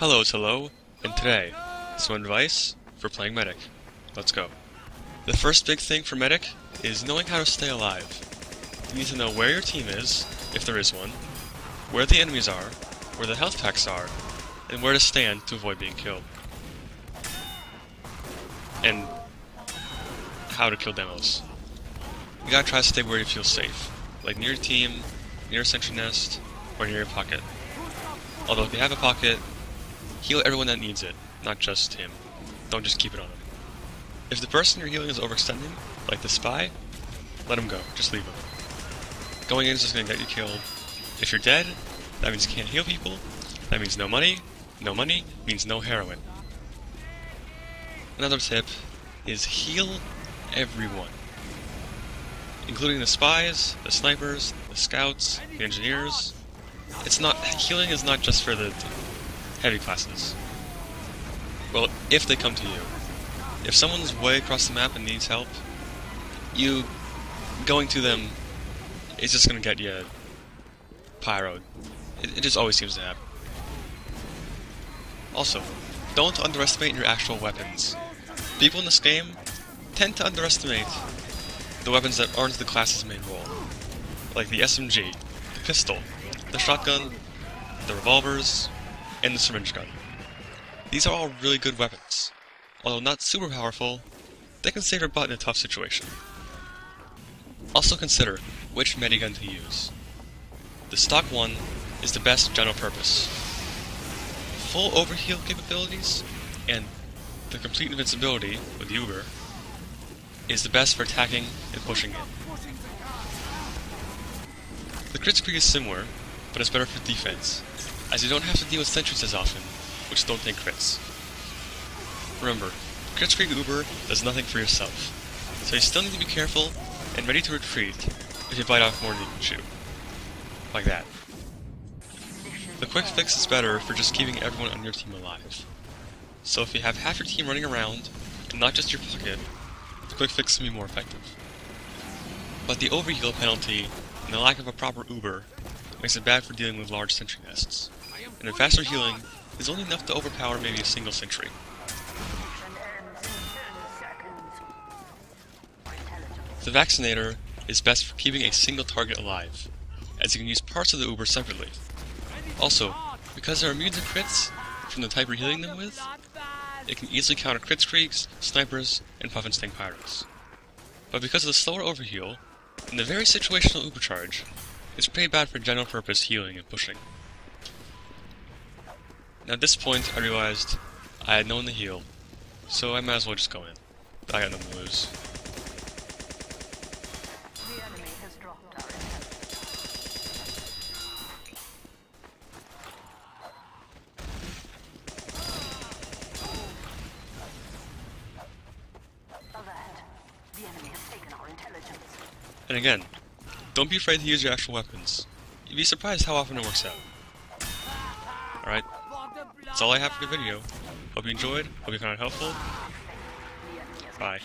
Hello, it's Hello, and today, some advice for playing Medic. Let's go. The first big thing for Medic is knowing how to stay alive. You need to know where your team is, if there is one, where the enemies are, where the health packs are, and where to stand to avoid being killed. And how to kill demos. You gotta try to stay where you feel safe, like near your team, near a sentry nest, or near your pocket. Although if you have a pocket, heal everyone that needs it, not just him. Don't just keep it on him. If the person you're healing is overextending, like the spy, let him go. Just leave him. Going in is just gonna get you killed. If you're dead, that means you can't heal people. That means no money. No money means no heroin. Another tip is heal everyone. Including the spies, the snipers, the scouts, the engineers. It's not healing is not just for the heavy classes. Well, if they come to you. If someone's way across the map and needs help, you going to them is just gonna get you pyroed. It, it just always seems to happen. Also, don't underestimate your actual weapons. People in this game tend to underestimate the weapons that aren't the class's main role. Like the SMG, the pistol, the shotgun, the revolvers, and the syringe gun. These are all really good weapons. Although not super powerful, they can save your butt in a tough situation. Also consider which medigun to use. The stock one is the best general purpose. Full overheal capabilities and the complete invincibility with Uber is the best for attacking and pushing in. The Kritzkrieg is similar, but it's better for defense, as you don't have to deal with sentries as often, which don't take crits. Remember, Kritzkrieg Uber does nothing for yourself, so you still need to be careful and ready to retreat if you bite off more than you can chew. Like that. The quick fix is better for just keeping everyone on your team alive. So if you have half your team running around, and not just your pocket, the quick fix can be more effective. But the overheal penalty and the lack of a proper Uber makes it bad for dealing with large sentry nests. And a faster healing is only enough to overpower maybe a single sentry. The Vaccinator is best for keeping a single target alive, as you can use parts of the Uber separately. Also, because they're immune to crits from the type you're healing them with, it can easily counter Kritzkriegs, snipers, and puff and sting pyros. But because of the slower overheal, and the very situational Uber charge, it's pretty bad for general purpose healing and pushing. Now at this point I realized I had no one to heal, so I might as well just go in. I got nothing to lose. The enemy has dropped our Alert. The enemy has taken our intelligence. And again, don't be afraid to use your actual weapons. You'd be surprised how often it works out. That's all I have for the video. Hope you enjoyed, hope you found it helpful. Bye.